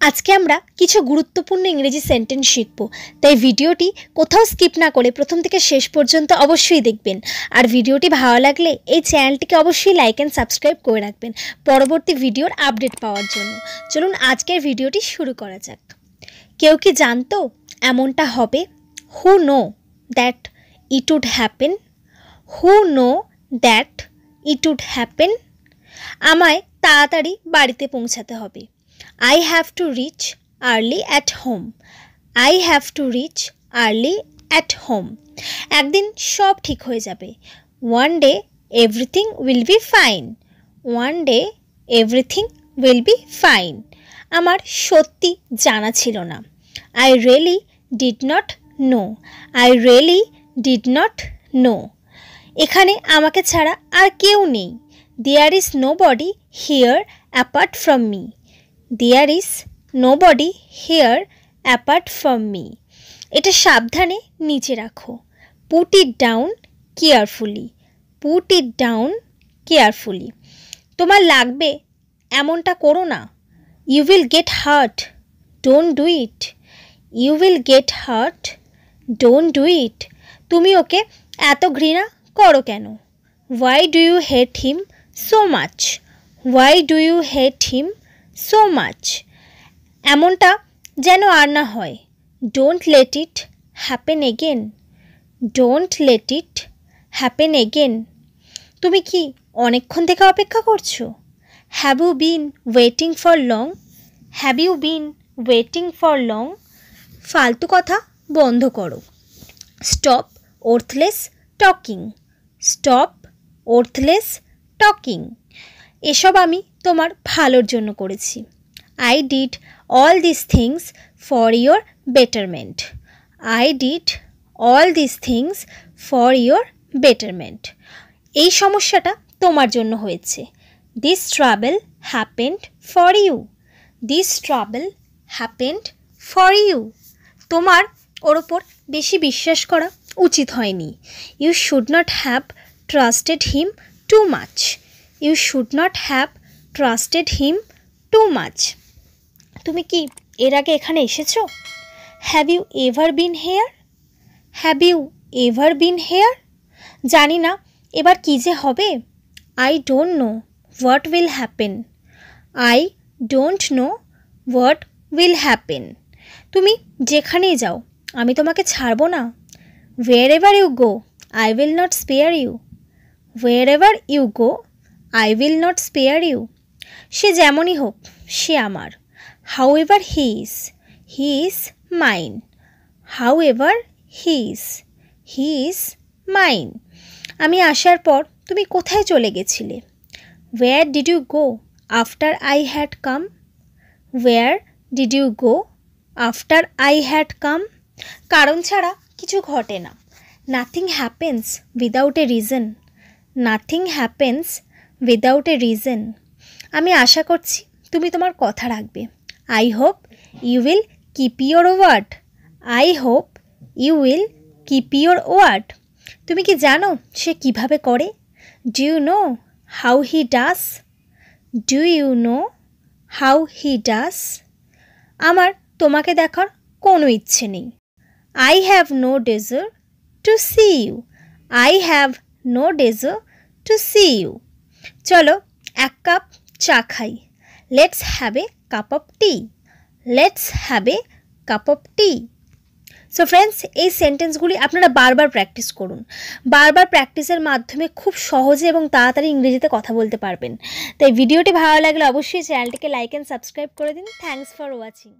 আজকে আমরা কিছু গুরুত্বপূর্ণ ইংরেজি সেন্টেন্স শিখব। তাই ভিডিওটি কোথাও স্কিপ না করে প্রথম থেকে শেষ পর্যন্ত অবশ্যই দেখবেন। আর ভিডিওটি ভালো লাগলে এই চ্যানেলটিকে অবশ্যই লাইক অ্যান্ড সাবস্ক্রাইব করে রাখবেন পরবর্তী ভিডিওর আপডেট পাওয়ার জন্য। চলুন আজকের ভিডিওটি শুরু করা যাক। কেউ কি জানতো এমনটা হবে? Who know that it would happen who know that it would happen আমায় তাড়াতাড়ি বাড়িতে পৌঁছাতে হবে। I have to reach early at home I have to reach early at home একদিন সব ঠিক হয়ে যাবে। One day everything will be fine one day everything will be fine আমার সত্যি জানা ছিল না। I really did not know I really did not know এখানে আমাকে ছাড়া আর কেউ নেই। There is nobody here apart from me there is nobody here apart from me এটা সাবধানে নিচে রাখো। Put it down carefully put it down carefully তোমার লাগবে এমনটা করো না। You will get hurt don't do it you will get hurt don't do it তুমি ওকে এত ঘৃণা করো কেন? Why do you hate him so much why do you hate him so much এমনটা যেন আর না হয়। Don't let it happen again don't let it happen again তুমি কি অনেকক্ষণ থেকে অপেক্ষা করছ? Have you been waiting for long have you been waiting for long ফালতু কথা বন্ধ করো। Stop worthless talking stop worthless talking এসব আমি তোমার ভালোর জন্য করেছি। I did all this things for your betterment I did all this things for your betterment এই সমস্যাটা তোমার জন্য হয়েছে। This travel happened for you this travel happened for you তোমার ওর ওপর বেশি বিশ্বাস করা উচিত হয়নি। You should not have trusted him too much you should not have trusted him too much তুমি কি এর আগে এখানে এসেছ? Have you ever been here have you ever been here জানি না, এবার কী যে হবে? I don't know what will happen I don't know what will happen তুমি যেখানেই যাও, আমি তোমাকে ছাড়বো না। Wherever you go I will not spare you wherever you go I will not spare you সে যেমনই হোক, সে আমার। However he is he is mine however he is he is mine আমি আসার পর তুমি কোথায় চলে গেছিলে? Where did you go after I had come where did you go after I had come কারণ ছাড়া কিছু ঘটে না। Nothing happens without a reason nothing happens without a reason আমি আশা করছি তুমি তোমার কথা রাখবে। I hope you will keep your word I hope you will keep your word তুমি কি জানো সে কীভাবে করে? Do you know how he does do you know how he does আমার তোমাকে দেখার কোনো ইচ্ছে নেই। I have no desire to see you I have no desire to see you চলো এক কাপ চা খাই। Let's have a cup of tea let's have a cup of tea so friends এই সেন্টেন্সগুলি আপনারা বারবার প্র্যাকটিস করুন। বারবার প্র্যাকটিসের মাধ্যমে খুব সহজে এবং তাড়াতাড়ি ইংরেজিতে কথা বলতে পারবেন। তাই ভিডিওটি ভালো লাগলে অবশ্যই চ্যানেলটিকে লাইক অ্যান্ড সাবস্ক্রাইব করে দিন। Thanks for watching